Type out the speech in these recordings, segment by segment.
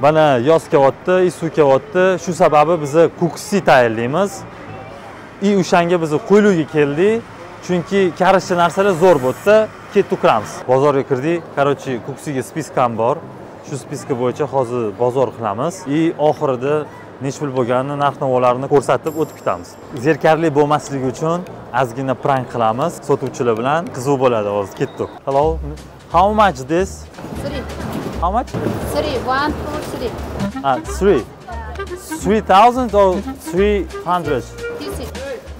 mana yoz kelyapti issiq kelyapti. Shu sababi biz kuksi tayyorlaymiz и o'shanga biz qo'yluga keldik chunki karishchi narsalar zo'r bo'lsa ketib tukramiz bozorga kirdik. Короче kuksiga spiskam bor. Shu spiska bo'yicha hozir bozor qilamiz. И oxirida necha pul bo'lganini narx navolarni ko'rsatib o'tib ketamiz. Zerkarli bo'lmasligi uchun ozgina prank qilamiz sotuvchilar bilan. Qiziq bo'ladi hozir. Ketdik hello how much this? Three. How much Three. One, two, three. ah three three thousand or three hundred This is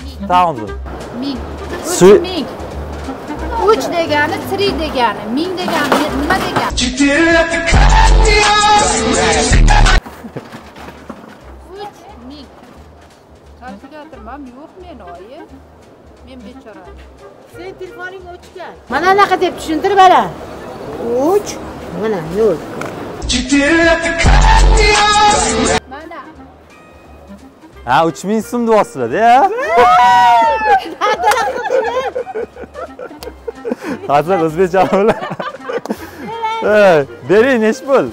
ming. thousand Ming. Three- ming. Uch degani three degani. Ming degani nima degani? Uch ming. Kalkulyatorman yo'q meni oyi. Men bechora. Sen telefoning o'chgan. Mana anaqa deb tushuntirib bera. Uch, 我俩没有歌。Ha uç bin sumdu aslında ya. Hazır Özbekçe amla. Beri neş bul.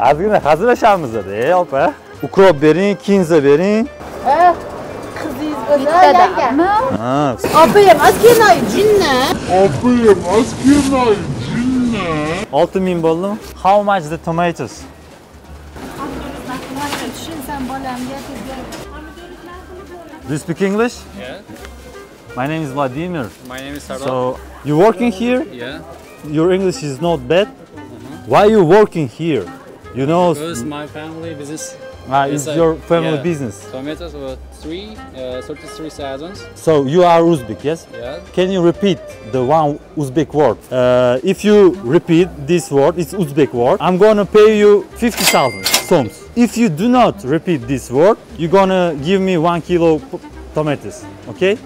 Azgın hazır aşağımızda ya yapa. Ukrop berin, kinza berin. Evet. Bittada. Abiyim az kenay cinne. Abiyim az kenay 6000 bo'ldimi? How much the tomatoes? Do you speak English? Yeah. My name is Vladimir. My name is Sardar. So, you working here? Yeah. Your English is not bad. Uh -huh. Why you working here? You know... Because my family business ah, it's your family yeah. business tomatoes were three, uh, 33 thousands. so you are uzbek yes Yeah, Can you repeat the one Uzbek word? Uh, if you repeat this word, it's Uzbek word. I'm gonna pay you 50,000 soms. If you do not repeat this word, you're gonna give me one kilo tomatoes. Okay?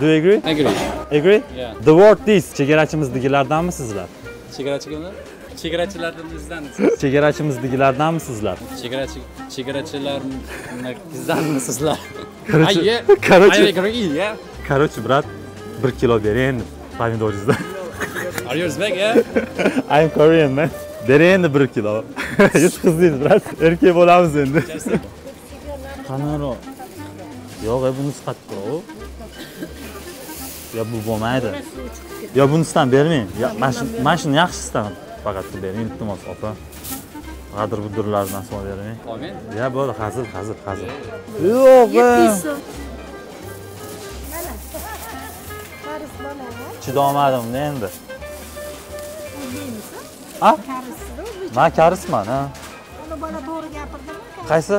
Do you agree? agree. Agree? Yeah. The word is chegarachimizdagilardanmi sizlar? Chegarachilardan chegarachilarimizdan Chegarachimizdagilardanmi sizlar? chegarachi chegarachilarningizdanmi sizlar? Короче, короче, короче, brat, bir kilo bering endi pomidoringizdan. Are you Uzbek? Yeah. I'm Korean man. Bering endi bir kilo. Siz qizdingiz, brat. Erkak bo'lamiz endi. Qanaroq? Yo'q, e, bunisi qattiqroq. Yo, bu bo'lmaydi. Yo, bunisidan bermang. Mana shuni yaxshisidan faqat bering, iltimos, opa. G'adir budurlardan so'm bermang. Amen. Ya bo'ldi, hazil, hazil, hazil. Yo'q, e. Chidolmadim endi. Ha? Men karisman, ha. Bola to'g'ri gapirdimi? Qaysi?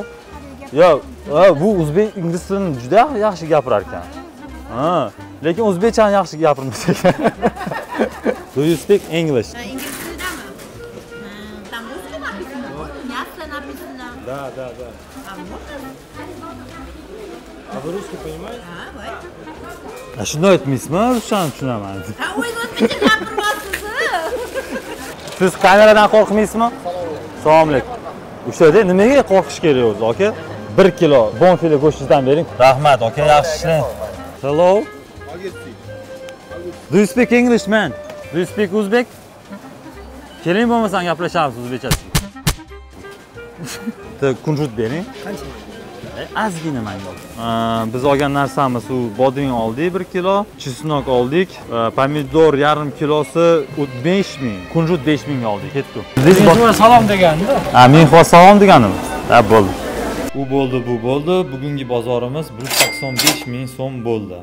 Yo'q, bu o'zbek ingliz tilini juda yaxshi gapirar ekan. Ha, lekin o'zbekchani yaxshi gapirmas ekan. Do you speak English? Tam rусский написано. Ясно написано. Да, да, да. А вот. А вы русский понимаете? Ha, voy. A shunday aytmaysizmi? Ruschani tushunaman. Ha, o'z o'zbekcha gapiryapsiz. Siz kameradan qo'rqmaysizmi? Assalomu alaykum. O'shada nimaga qo'rqish kerak o'zi, aka? 1 kilo bonfile go'shtingizdan bering. Rahmat, aka, yaxshi ishlang. Hello. Do you speak English, man? Do you speak Uzbek? Keling bo'lmasam gaplashamiz o'zbekchasiga. Bitta kunjut bering. Qancha? Ozgina manga. Biz olgan narsamiz u bodring oldik 1 kilo, chesnok oldik, pomidor yarim kilosi 5 ming, kunjut 5 ming oldik, ketdi. salom deganda. Ha, men xos salom deganim. Ha, bo'ldi. U bo'ldi, bu bo'ldi. Bugungi bozorimiz 185 ming so'm bo'ldi.